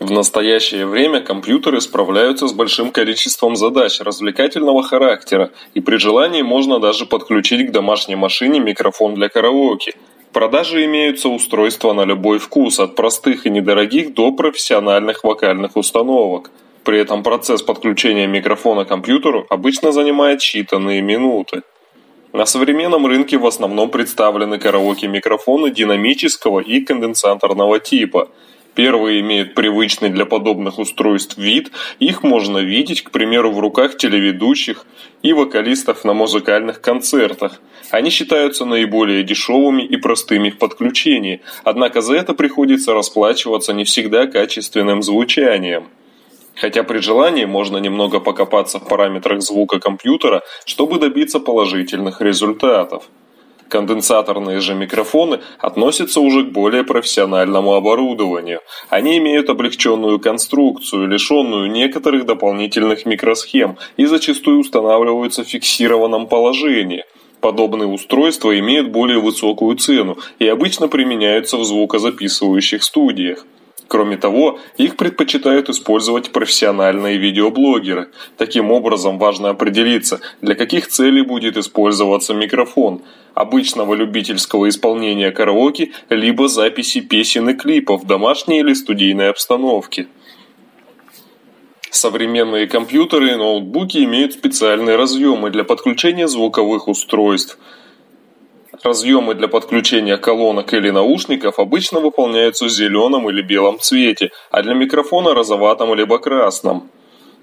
В настоящее время компьютеры справляются с большим количеством задач развлекательного характера, и при желании можно даже подключить к домашней машине микрофон для караоке. В продаже имеются устройства на любой вкус, от простых и недорогих до профессиональных вокальных установок. При этом процесс подключения микрофона к компьютеру обычно занимает считанные минуты. На современном рынке в основном представлены караоке-микрофоны динамического и конденсаторного типа – Первые имеют привычный для подобных устройств вид, их можно видеть, к примеру, в руках телеведущих и вокалистов на музыкальных концертах. Они считаются наиболее дешевыми и простыми в подключении, однако за это приходится расплачиваться не всегда качественным звучанием. Хотя при желании можно немного покопаться в параметрах звука компьютера, чтобы добиться положительных результатов. Конденсаторные же микрофоны относятся уже к более профессиональному оборудованию. Они имеют облегченную конструкцию, лишенную некоторых дополнительных микросхем и зачастую устанавливаются в фиксированном положении. Подобные устройства имеют более высокую цену и обычно применяются в звукозаписывающих студиях. Кроме того, их предпочитают использовать профессиональные видеоблогеры. Таким образом, важно определиться, для каких целей будет использоваться микрофон – обычного любительского исполнения караоке, либо записи песен и клипов в домашней или студийной обстановке. Современные компьютеры и ноутбуки имеют специальные разъемы для подключения звуковых устройств. Разъемы для подключения колонок или наушников обычно выполняются в зеленом или белом цвете, а для микрофона розоватом либо красном.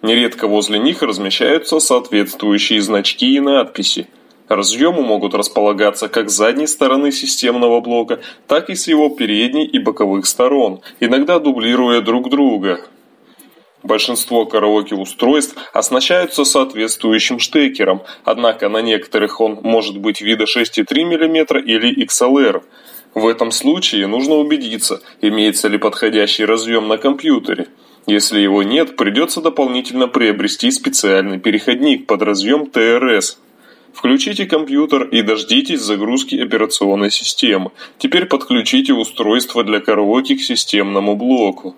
Нередко возле них размещаются соответствующие значки и надписи. Разъемы могут располагаться как с задней стороны системного блока, так и с его передней и боковых сторон, иногда дублируя друг друга. Большинство караоке-устройств оснащаются соответствующим штекером, однако на некоторых он может быть вида 6,3 мм или XLR. В этом случае нужно убедиться, имеется ли подходящий разъем на компьютере. Если его нет, придется дополнительно приобрести специальный переходник под разъем TRS Включите компьютер и дождитесь загрузки операционной системы. Теперь подключите устройство для караоке к системному блоку.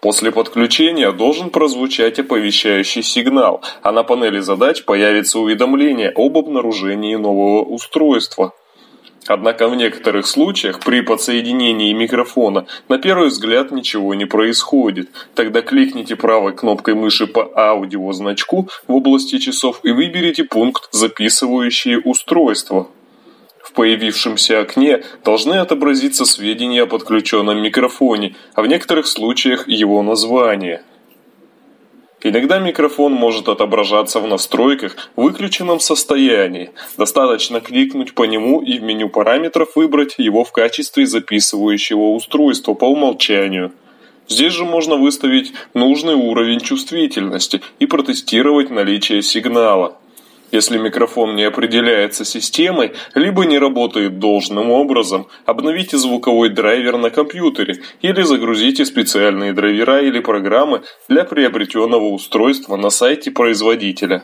После подключения должен прозвучать оповещающий сигнал, а на панели задач появится уведомление об обнаружении нового устройства. Однако в некоторых случаях при подсоединении микрофона на первый взгляд ничего не происходит. Тогда кликните правой кнопкой мыши по аудиозначку в области часов и выберите пункт «Записывающие устройства». В появившемся окне должны отобразиться сведения о подключенном микрофоне, а в некоторых случаях его название – Иногда микрофон может отображаться в настройках в выключенном состоянии. Достаточно кликнуть по нему и в меню параметров выбрать его в качестве записывающего устройства по умолчанию. Здесь же можно выставить нужный уровень чувствительности и протестировать наличие сигнала. Если микрофон не определяется системой, либо не работает должным образом, обновите звуковой драйвер на компьютере или загрузите специальные драйвера или программы для приобретенного устройства на сайте производителя.